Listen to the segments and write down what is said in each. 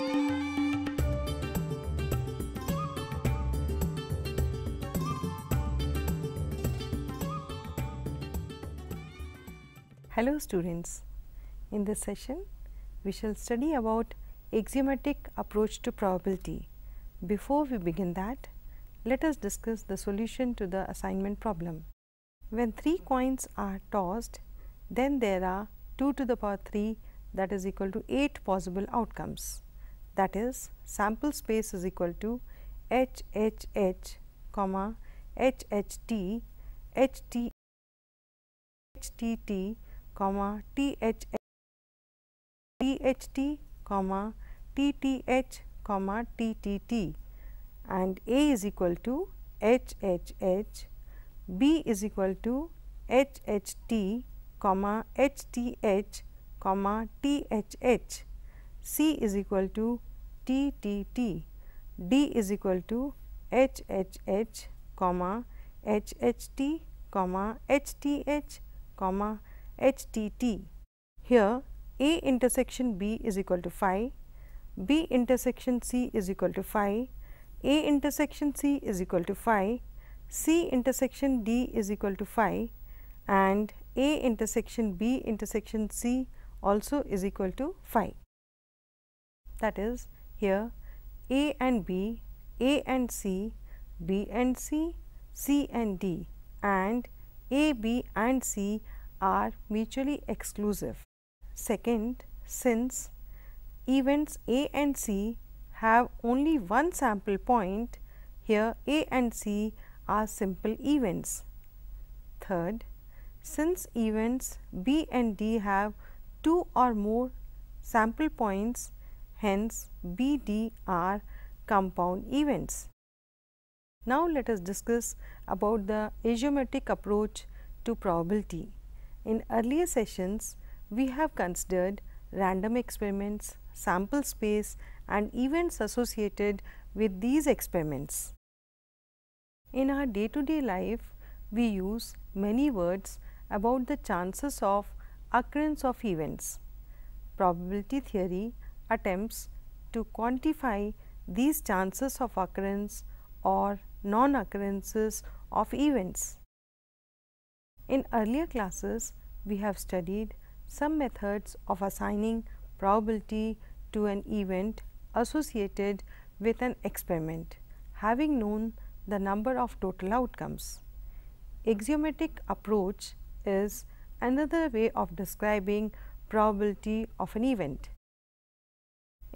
Hello students, in this session we shall study about axiomatic approach to probability. Before we begin that, let us discuss the solution to the assignment problem. When three coins are tossed, then there are 2 to the power 3 that is equal to 8 possible outcomes. That is sample space is equal to h h h comma h h t h t h t t comma t h t h t comma t t h comma t t t. And a is equal to h h h b is equal to h h t comma h t h comma t h h. C is equal to t t t. D is equal to h h h comma h h t comma h t h comma h t t. Here a intersection b is equal to phi, b intersection c is equal to phi, a intersection c is equal to phi, c intersection d is equal to phi. And a intersection b intersection c also is equal to phi. That is here a and b, a and c, b and c, c and d and a, b and c are mutually exclusive. Second, since events A and C have only one sample point, here A and C are simple events. Third, since events B and D have two or more sample points, hence B, D are compound events. Now, let us discuss about the axiomatic approach to probability. In earlier sessions, we have considered random experiments, sample space and events associated with these experiments. In our day to day life, we use many words about the chances of occurrence of events. Probability theory attempts to quantify these chances of occurrence or non-occurrences of events. In earlier classes, we have studied some methods of assigning probability to an event associated with an experiment having known the number of total outcomes. Axiomatic approach is another way of describing probability of an event.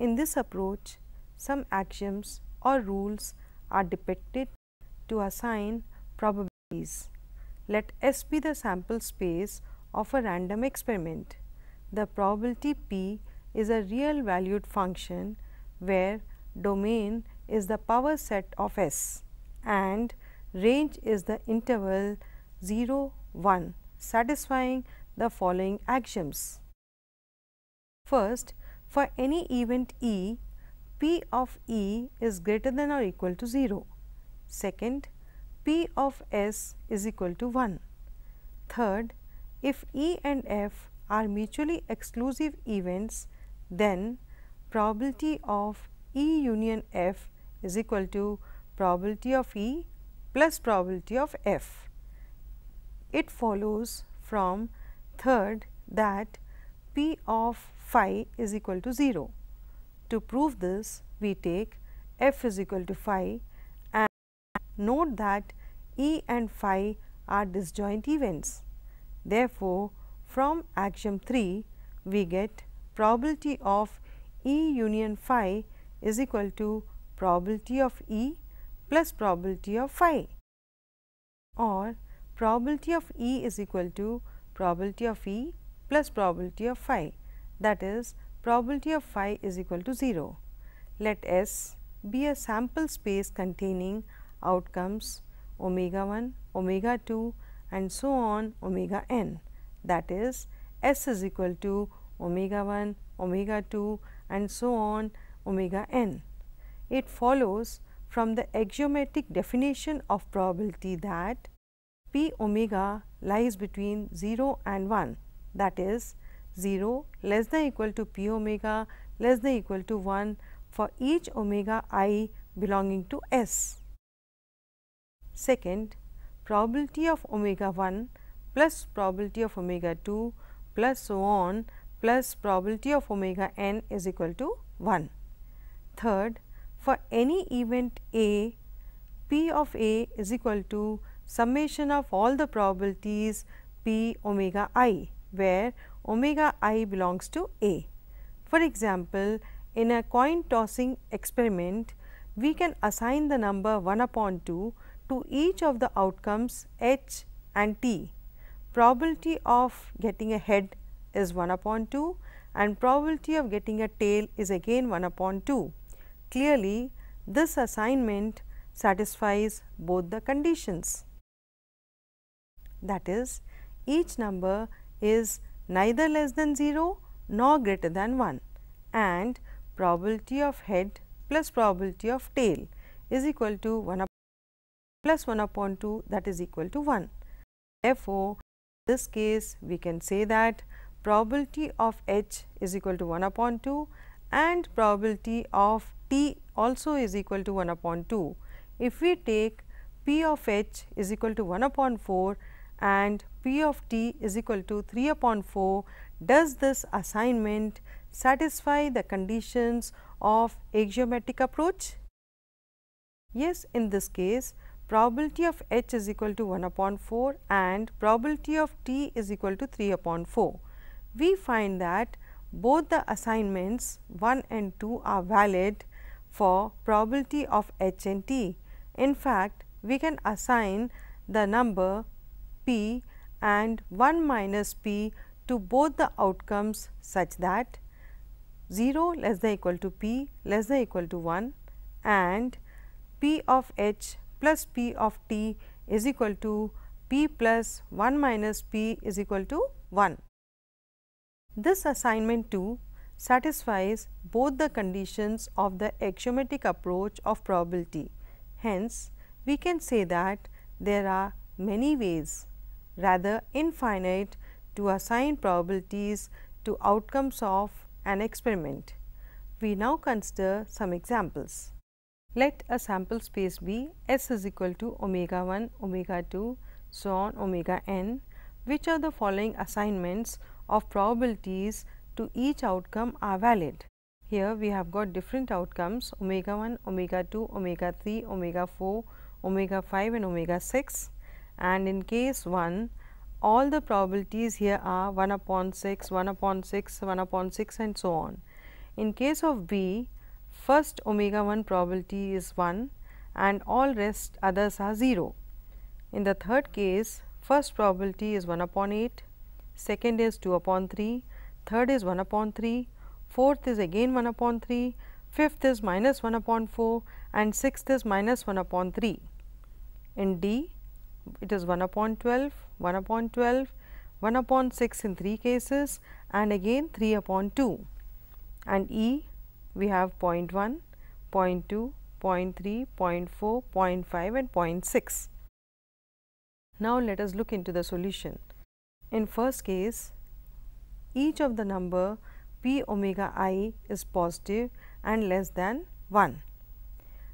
In this approach, some axioms or rules are depicted to assign probabilities. Let S be the sample space of a random experiment. The probability p is a real valued function where domain is the power set of S and range is the interval 0 1 satisfying the following axioms. First, for any event E, P of E is greater than or equal to 0. Second, P of S is equal to 1. Third, if E and F are mutually exclusive events, then probability of E union F is equal to probability of E plus probability of F. It follows from third that P of phi is equal to 0. To prove this, we take F is equal to phi and note that E and phi are disjoint events. Therefore, from axiom 3 we get probability of E union phi is equal to probability of E plus probability of phi or probability of E is equal to probability of E plus probability of phi that is probability of phi is equal to 0. Let S be a sample space containing outcomes omega 1, omega 2 and so on omega n that is S is equal to omega 1, omega 2 and so on omega n. It follows from the axiomatic definition of probability that p omega lies between 0 and 1 that is 0 less than equal to p omega less than equal to 1 for each omega i belonging to S. Second, probability of omega 1 plus probability of omega 2 plus so on plus probability of omega n is equal to 1. Third, for any event A, P of A is equal to summation of all the probabilities P omega i, where omega i belongs to A. For example, in a coin tossing experiment, we can assign the number 1 upon 2 to each of the outcomes h and t. Probability of getting a head is 1 upon 2 and probability of getting a tail is again 1 upon 2. Clearly, this assignment satisfies both the conditions. That is, each number is neither less than 0 nor greater than 1 and probability of head plus probability of tail is equal to 1 plus 1 upon 2 that is equal to 1. Therefore, in this case we can say that probability of h is equal to 1 upon 2 and probability of t also is equal to 1 upon 2. If we take p of h is equal to 1 upon 4 and p of t is equal to 3 upon 4, does this assignment satisfy the conditions of axiomatic approach? Yes, in this case probability of h is equal to 1 upon 4 and probability of t is equal to 3 upon 4. We find that both the assignments 1 and 2 are valid for probability of h and t. In fact, we can assign the number p and 1 minus p to both the outcomes such that 0 less than equal to p less than equal to 1 and p of h plus p of t is equal to p plus 1 minus p is equal to 1. This assignment 2 satisfies both the conditions of the axiomatic approach of probability. Hence, we can say that there are many ways rather infinite to assign probabilities to outcomes of an experiment. We now consider some examples. Let a sample space be S is equal to omega 1, omega 2, so on omega n, which of the following assignments of probabilities to each outcome are valid. Here we have got different outcomes omega 1, omega 2, omega 3, omega 4, omega 5 and omega 6 and in case 1 all the probabilities here are 1 upon 6, 1 upon 6, 1 upon 6 and so on. In case of B, first omega 1 probability is 1 and all rest others are 0. In the third case, first probability is 1 upon 8, second is 2 upon 3, third is 1 upon 3, fourth is again 1 upon 3, fifth is minus 1 upon 4 and sixth is minus 1 upon 3. In D, it is 1 upon 12, 1 upon 12, 1 upon 6 in 3 cases and again 3 upon 2 and E we have 0 0.1, 0 0.2, 0 0.3, 0 0.4, 0.5 and 0.6. Now, let us look into the solution. In first case, each of the number p omega i is positive and less than 1.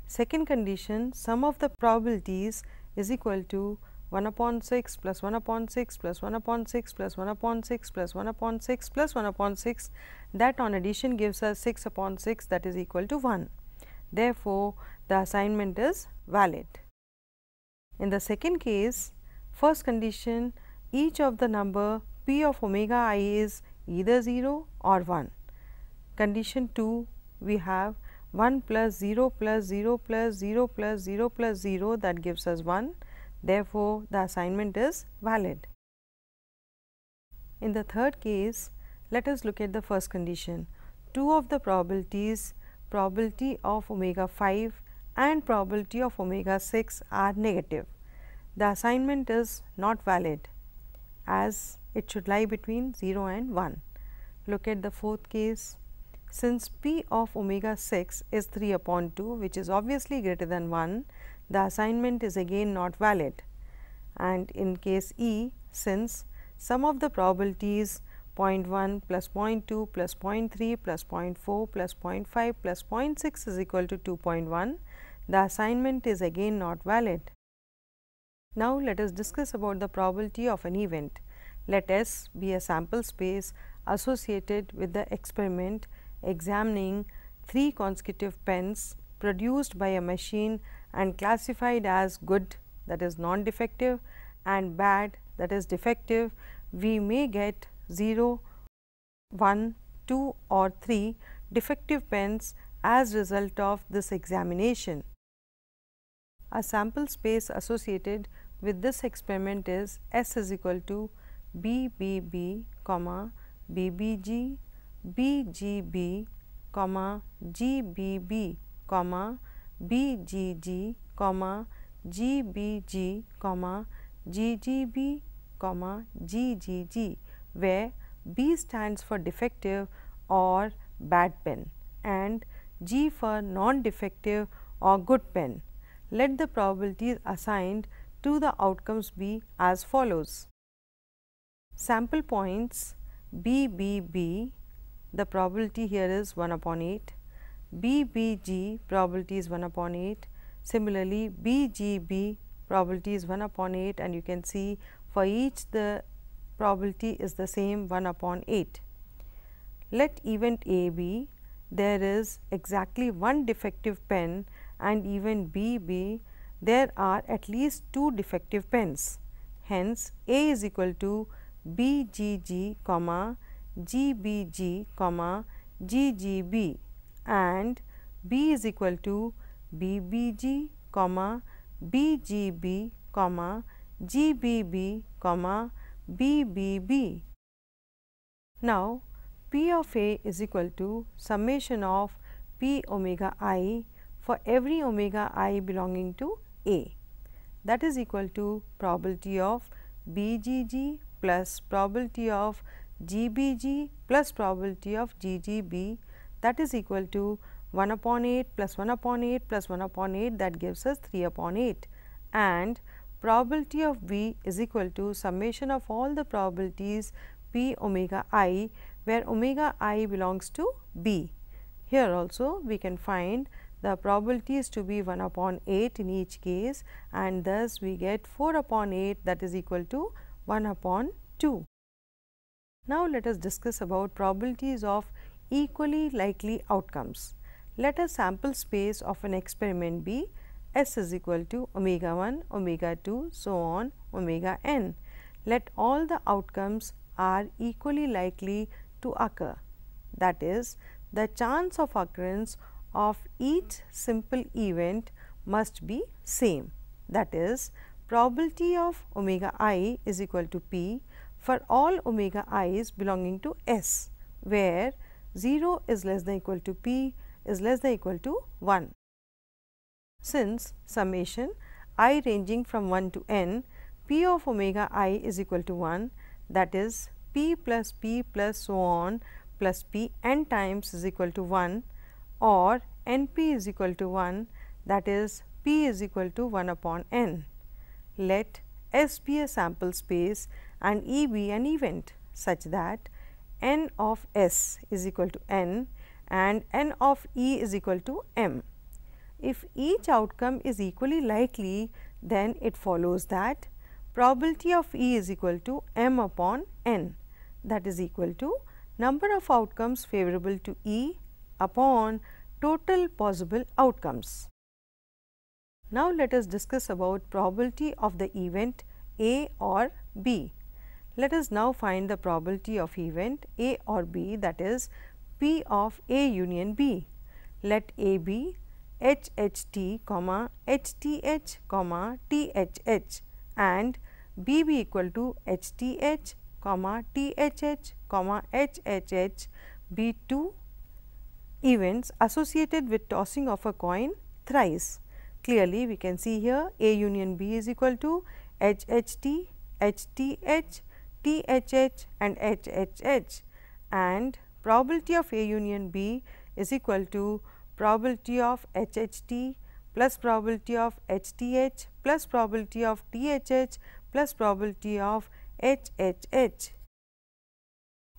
Second condition, sum of the probabilities is equal to 1 upon 6 plus 1 upon 6 plus 1 upon 6 plus 1 upon 6 plus 1 upon 6 plus 1 upon 6 that on addition gives us 6 upon 6 that is equal to 1. Therefore, the assignment is valid. In the second case, first condition each of the number p of omega i is either 0 or 1. Condition 2 we have 1 plus 0 plus 0 plus 0 plus 0 plus 0 that gives us 1 Therefore, the assignment is valid. In the third case, let us look at the first condition. Two of the probabilities, probability of omega 5 and probability of omega 6 are negative. The assignment is not valid as it should lie between 0 and 1. Look at the fourth case. Since p of omega 6 is 3 upon 2 which is obviously greater than 1, the assignment is again not valid and in case E since sum of the probabilities 0.1 plus 0.2 plus 0.3 plus 0.4 plus 0.5 plus 0.6 is equal to 2.1, the assignment is again not valid. Now, let us discuss about the probability of an event. Let S be a sample space associated with the experiment examining three consecutive pens produced by a machine and classified as good that is non-defective and bad that is defective, we may get 0, 1, 2 or 3 defective pens as result of this examination. A sample space associated with this experiment is S is equal to BBB, comma BBG, BGB, comma GBB, comma BGG, comma GBG, comma GGB, comma GGG, where B stands for defective or bad pen and G for non-defective or good pen. Let the probabilities assigned to the outcomes be as follows. Sample points BBB, the probability here is 1 upon 8, BBG probability is 1 upon 8, similarly BGB probability is 1 upon 8 and you can see for each the probability is the same 1 upon 8. Let event A be there is exactly one defective pen and event B be there are at least two defective pens. Hence, A is equal to BGG, comma GBG, comma GGB and B is equal to BBG, comma BGB, comma GBB, comma BBB. Now, P of A is equal to summation of P omega i for every omega i belonging to A that is equal to probability of BGG plus probability of GBG plus probability of GGB that is equal to 1 upon 8 plus 1 upon 8 plus 1 upon 8 that gives us 3 upon 8 and probability of B is equal to summation of all the probabilities P omega i where omega i belongs to B. Here also we can find the probabilities to be 1 upon 8 in each case and thus we get 4 upon 8 that is equal to 1 upon 2. Now, let us discuss about probabilities of equally likely outcomes. Let a sample space of an experiment be S is equal to omega 1, omega 2, so on omega n. Let all the outcomes are equally likely to occur. That is, the chance of occurrence of each simple event must be same. That is, probability of omega i is equal to p for all omega i's belonging to S, where 0 is less than equal to p is less than equal to 1. Since summation i ranging from 1 to n, p of omega i is equal to 1 that is p plus p plus so on plus p n times is equal to 1 or n p is equal to 1 that is p is equal to 1 upon n. Let S be a sample space and E be an event such that n of S is equal to n and n of E is equal to m. If each outcome is equally likely, then it follows that probability of E is equal to m upon n that is equal to number of outcomes favorable to E upon total possible outcomes. Now, let us discuss about probability of the event A or B. Let us now find the probability of event A or B that is P of A union B. Let A be HHT, comma HTH, comma THH and B be equal to HTH, comma THH, comma HHH be two events associated with tossing of a coin thrice. Clearly, we can see here A union B is equal to HHT, HTH, THH and HHH and probability of A union B is equal to probability of HHT plus probability of HTH plus probability of THH plus probability of HHH.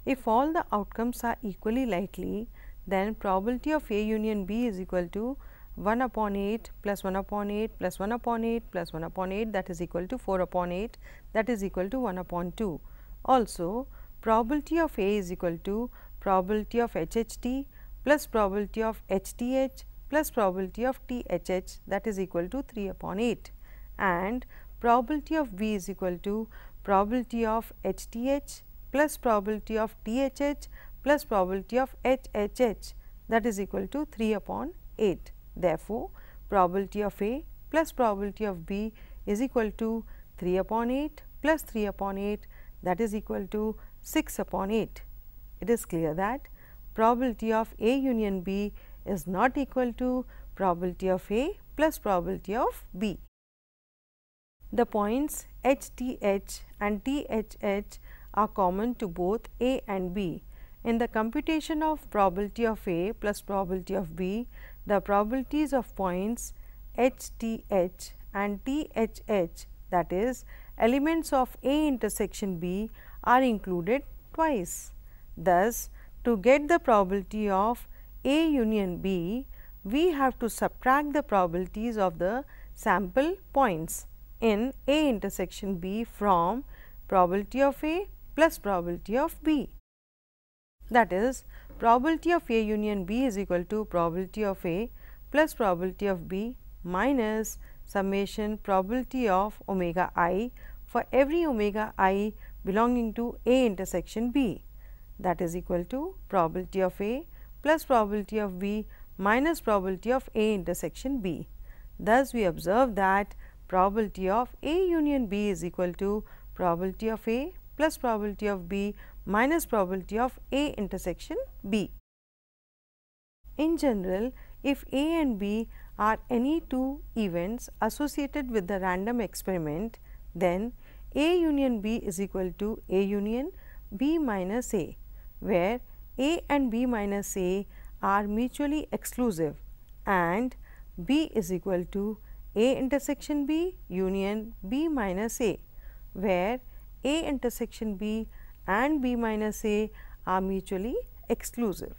If all the outcomes are equally likely, then probability of A union B is equal to 1 upon 8 plus 1 upon 8 plus 1 upon 8 plus 1 upon 8 that is equal to 4 upon 8 that is equal to 1 upon 2. Also, probability of A is equal to probability of HHT plus probability of HTH plus probability of THH that is equal to 3 upon 8 and probability of B is equal to probability of HTH plus probability of THH plus probability of HHH that is equal to 3 upon 8. Therefore, probability of A plus probability of B is equal to 3 upon 8 plus 3 upon 8 that is equal to 6 upon 8. It is clear that probability of A union B is not equal to probability of A plus probability of B. The points H T H and T H H are common to both A and B. In the computation of probability of A plus probability of B, the probabilities of points H T H and T H H that is elements of A intersection B are included twice. Thus, to get the probability of A union B, we have to subtract the probabilities of the sample points in A intersection B from probability of A plus probability of B. That is probability of A union B is equal to probability of A plus probability of B minus summation probability of omega i for every omega i belonging to A intersection B that is equal to probability of A plus probability of B minus probability of A intersection B. Thus, we observe that probability of A union B is equal to probability of A plus probability of B minus probability of A intersection B. In general, if A and B are any two events associated with the random experiment, then A union B is equal to A union B minus A where A and B minus A are mutually exclusive and B is equal to A intersection B union B minus A, where A intersection B and B minus A are mutually exclusive.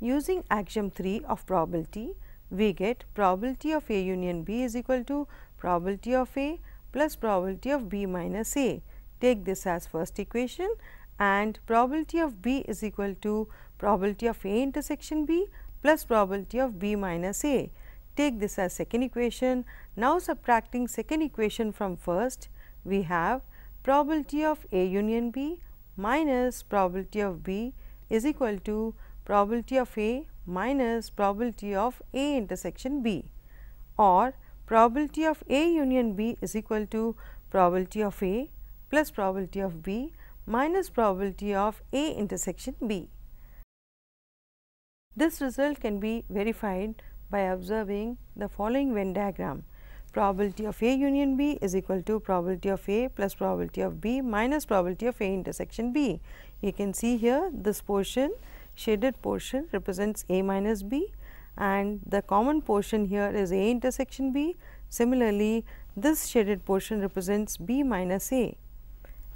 Using axiom 3 of probability, we get probability of A union B is equal to probability of A plus probability of B minus A. Take this as first equation and probability of B is equal to probability of A intersection B plus probability of B minus A. Take this as second equation. Now, subtracting second equation from first, we have probability of A union B minus probability of B is equal to probability of A minus probability of A intersection B or probability of A union B is equal to probability of A plus probability of B minus probability of A intersection B. This result can be verified by observing the following Venn diagram. Probability of A union B is equal to probability of A plus probability of B minus probability of A intersection B. You can see here this portion shaded portion represents A minus B and the common portion here is A intersection B. Similarly, this shaded portion represents B minus A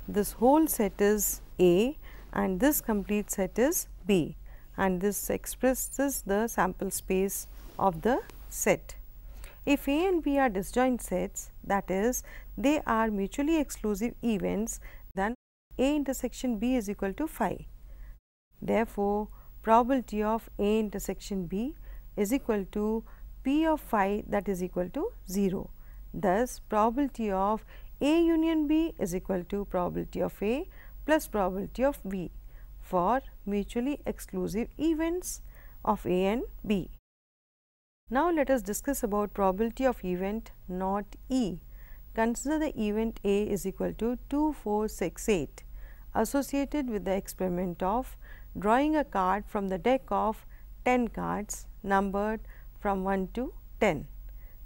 this whole set is A and this complete set is B and this expresses the sample space of the set. If A and B are disjoint sets that is they are mutually exclusive events then A intersection B is equal to phi. Therefore, probability of A intersection B is equal to P of phi that is equal to 0. Thus, probability of a union B is equal to probability of A plus probability of B for mutually exclusive events of A and B. Now, let us discuss about probability of event not E. Consider the event A is equal to 2, 4, 6, 8 associated with the experiment of drawing a card from the deck of 10 cards numbered from 1 to 10.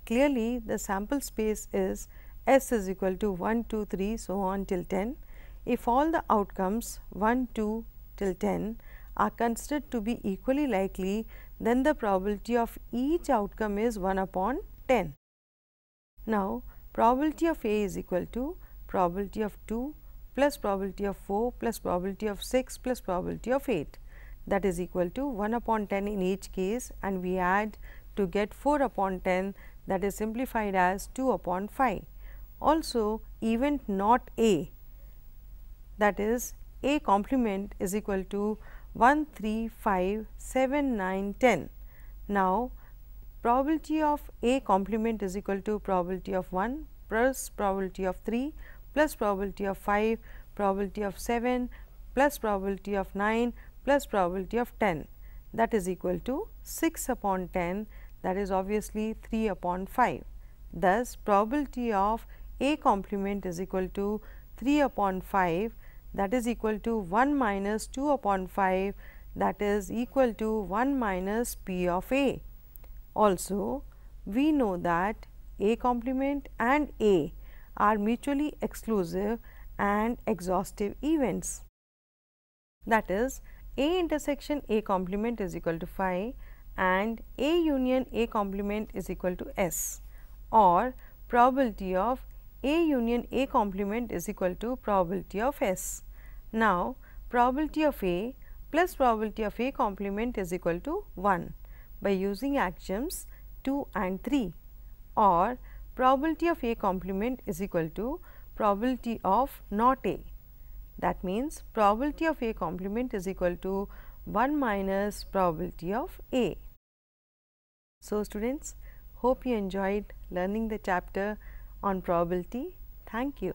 Clearly, the sample space is S is equal to 1, 2, 3 so on till 10. If all the outcomes 1, 2 till 10 are considered to be equally likely, then the probability of each outcome is 1 upon 10. Now, probability of A is equal to probability of 2 plus probability of 4 plus probability of 6 plus probability of 8 that is equal to 1 upon 10 in each case and we add to get 4 upon 10 that is simplified as 2 upon 5. Also event not A that is A complement is equal to 1, 3, 5, 7, 9, 10. Now, probability of A complement is equal to probability of 1 plus probability of 3 plus probability of 5, probability of 7 plus probability of 9 plus probability of 10 that is equal to 6 upon 10 that is obviously 3 upon 5. Thus, probability of A complement is equal to 3 upon 5 that is equal to 1 minus 2 upon 5 that is equal to 1 minus P of A. Also, we know that A complement and A are mutually exclusive and exhaustive events. That is A intersection A complement is equal to phi and A union A complement is equal to S or probability of A union A complement is equal to probability of S. Now, probability of A plus probability of A complement is equal to 1 by using axioms 2 and 3 or probability of A complement is equal to probability of not A. That means, probability of A complement is equal to 1 minus probability of A. So, students hope you enjoyed learning the chapter on probability. Thank you.